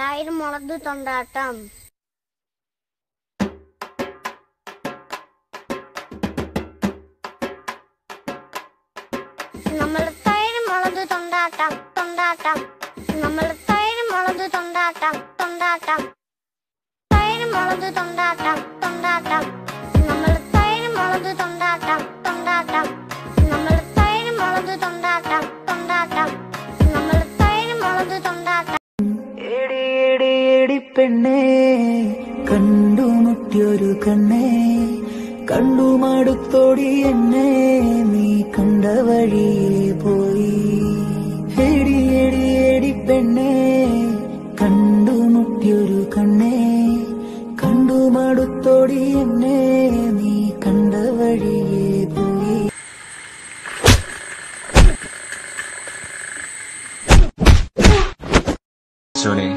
തൈര് മുളക് തൊണ്ടാട്ടം. നമ്മൾ തൈര് മുളക് തൊണ്ടാട്ടം തൊണ്ടാട്ടം. നമ്മൾ തൈര് മുളക് തൊണ്ടാട്ടം തൊണ്ടാട്ടം. തൈര് മുളക് തൊണ്ടാട്ടം. പെണ്ണേ കണ്ടുമുട്ടിയൊരു കണ്ണേ കണ്ടു മടുത്തോടി എന്നെ നീ കണ്ട വഴിയെ പോയി. എടി എടി എടി പെണ്ണേ കണ്ടുമുട്ടിയൊരു കണ്ണേ കണ്ടു മടുത്തോടി എന്നെ നീ കണ്ട വഴിയെ പോയി. സോനെ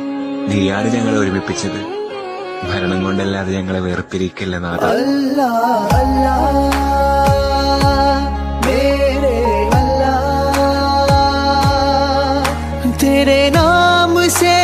നീയാണ് ഞങ്ങളെ ഒരുമിപ്പിച്ചത് ഭരണം കൊണ്ടല്ലാതെ ഞങ്ങളെ വേർപിരിക്കല്ല നാഥ अल्लाह अल्लाह मेरे अल्लाह तेरे नाम से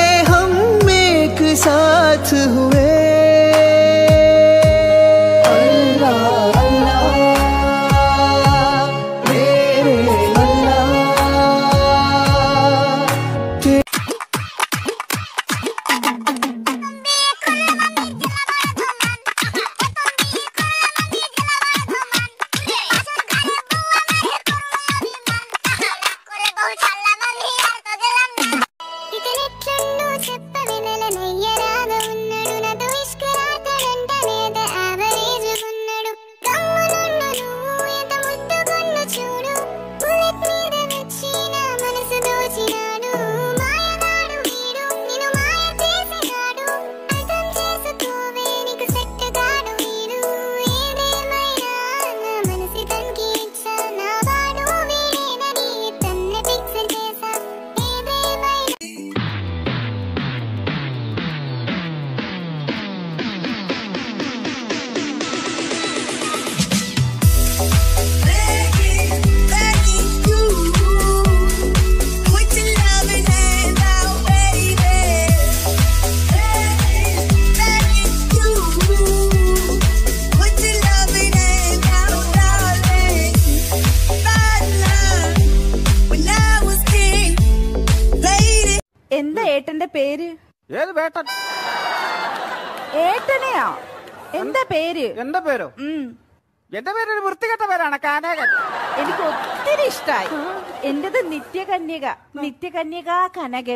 എന്താ ഏട്ടന്റെ പേര്? ഏത് വേട്ടൻ? ഏട്ടനെയാ? എന്താ പേര്? എന്റെ പേരോ? ഉം, എന്റെ പേരൊരു വൃത്തികെട്ട പേരാണ് കാനേകൻ. എനിക്ക് ഒത്തിരി ഇഷ്ടായി. എന്റത് നിത്യകന്യക. നിത്യകന്യക കനക